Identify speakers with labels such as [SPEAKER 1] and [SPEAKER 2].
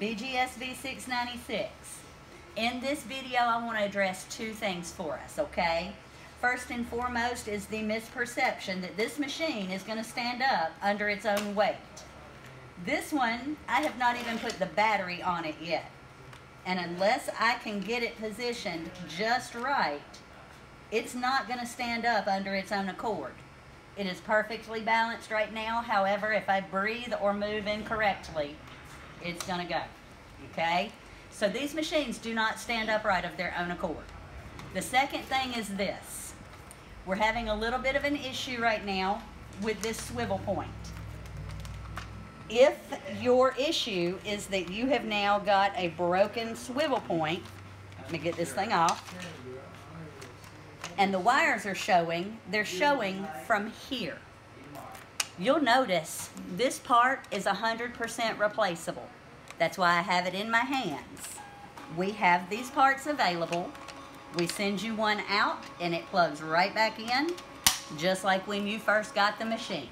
[SPEAKER 1] BGS V696. In this video, I want to address two things for us, okay? First and foremost is the misperception that this machine is going to stand up under its own weight. This one, I have not even put the battery on it yet. And unless I can get it positioned just right, it's not going to stand up under its own accord. It is perfectly balanced right now. However, if I breathe or move incorrectly, it's going to go. Okay? So these machines do not stand upright of their own accord. The second thing is this. We're having a little bit of an issue right now with this swivel point. If your issue is that you have now got a broken swivel point, let me get this thing off, and the wires are showing, they're showing from here. You'll notice this part is 100% replaceable. That's why I have it in my hands. We have these parts available. We send you one out and it plugs right back in, just like when you first got the machine.